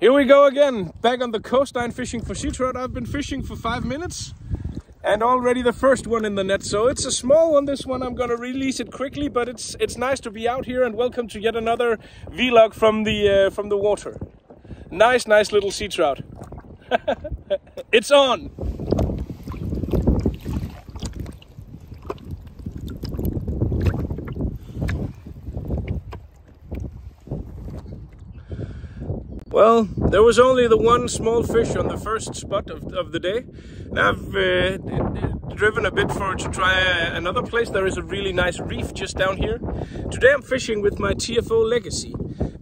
Here we go again, back on the coastline fishing for sea trout. I've been fishing for five minutes and already the first one in the net. So it's a small one, this one. I'm gonna release it quickly, but it's it's nice to be out here and welcome to yet another vlog from the uh, from the water. Nice, nice little sea trout. it's on. Well, there was only the one small fish on the first spot of, of the day. Now I've uh, driven a bit for to try another place. There is a really nice reef just down here. Today I'm fishing with my TFO Legacy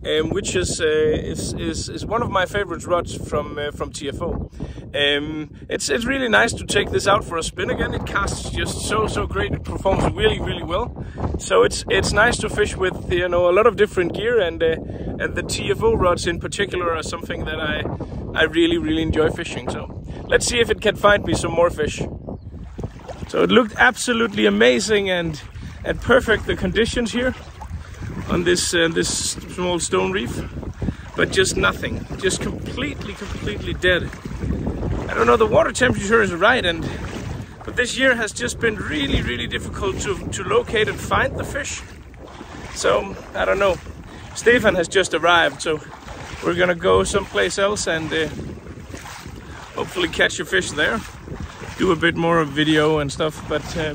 um, which is, uh, is, is is one of my favorite rods from uh, from TFO. Um, it's it's really nice to take this out for a spin again. It casts just so so great. It performs really really well. So it's it's nice to fish with you know a lot of different gear and uh, and the TFO rods in particular are something that I I really really enjoy fishing. So let's see if it can find me some more fish. So it looked absolutely amazing and and perfect the conditions here on this uh, this small stone reef but just nothing just completely completely dead I don't know the water temperature is right and but this year has just been really really difficult to, to locate and find the fish so I don't know Stefan has just arrived so we're gonna go someplace else and uh, hopefully catch a fish there do a bit more of video and stuff but uh,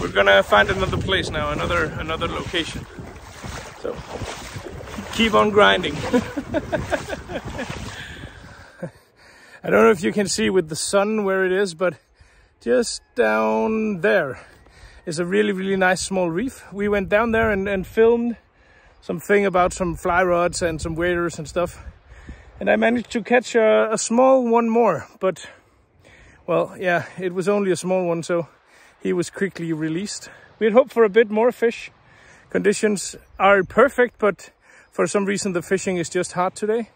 we're gonna find another place now another another location so keep on grinding. I don't know if you can see with the sun where it is, but just down there is a really, really nice small reef. We went down there and, and filmed something about some fly rods and some waders and stuff. And I managed to catch a, a small one more, but well, yeah, it was only a small one, so he was quickly released. We had hoped for a bit more fish, Conditions are perfect, but for some reason the fishing is just hot today.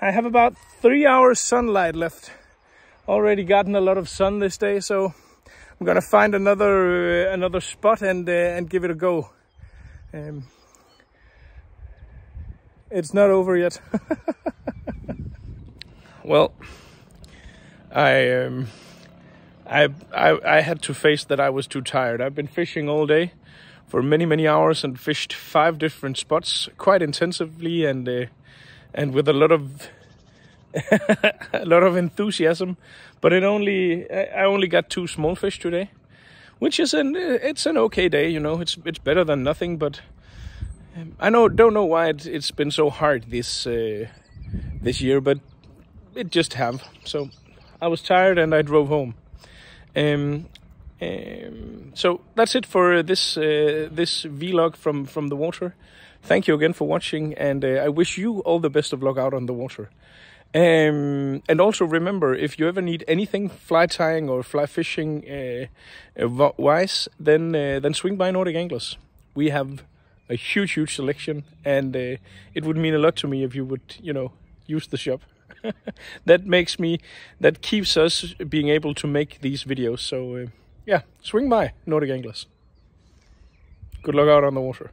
I have about three hours sunlight left. Already gotten a lot of sun this day, so I'm gonna find another uh, another spot and uh, and give it a go. Um, it's not over yet. well, I um, I I I had to face that I was too tired. I've been fishing all day for many many hours and fished five different spots quite intensively and uh, and with a lot of a lot of enthusiasm but it only I only got two small fish today which is an it's an okay day you know it's it's better than nothing but I know don't know why it, has been so hard this uh, this year but it just have so I was tired and I drove home um, um, so that's it for this uh, this vlog from from the water. Thank you again for watching, and uh, I wish you all the best of luck out on the water. Um, and also remember, if you ever need anything fly tying or fly fishing uh, uh wise, then uh, then swing by Nordic Anglers. We have a huge, huge selection, and uh, it would mean a lot to me if you would, you know, use the shop. that makes me, that keeps us being able to make these videos. So yeah, swing by Nordic Anglers. Good luck out on the water.